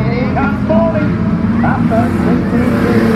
I'm got falling. I